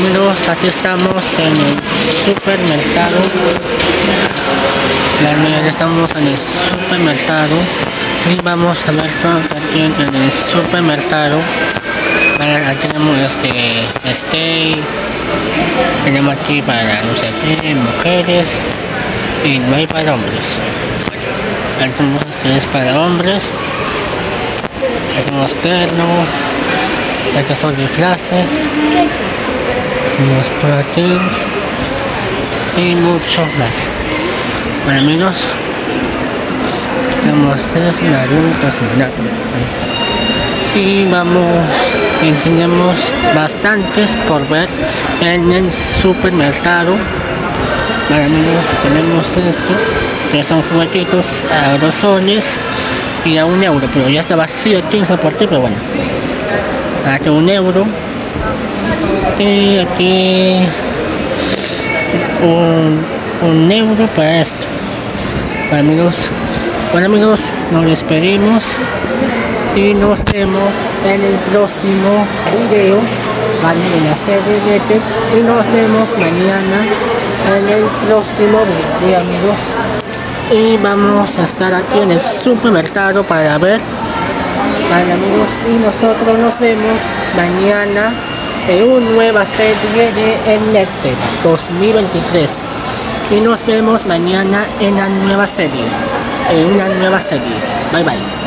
Amigos, aquí estamos en el supermercado. Ya estamos en el supermercado y vamos a ver todo aquí en el supermercado. aquí tenemos este este tenemos aquí para no sé qué, mujeres y no hay para hombres. Aquí tenemos este es para hombres. Tenemos terno. Aquí son disfraces nuestro aquí y mucho más. Bueno amigos la ruta y vamos enseñamos bastantes por ver en el supermercado. Bueno amigos tenemos esto que son juguetitos aerosoles y a un euro pero ya está vacío aquí en parte pero bueno. A un euro y aquí un, un euro para esto. Bueno amigos bueno amigos nos despedimos y nos vemos en el próximo video ¿vale? en la serie de y nos vemos mañana en el próximo video amigos. Y vamos a estar aquí en el supermercado para ver vale amigos y nosotros nos vemos mañana en una nueva serie de en Netflix 2023 y nos vemos mañana en una nueva serie en una nueva serie. Bye bye.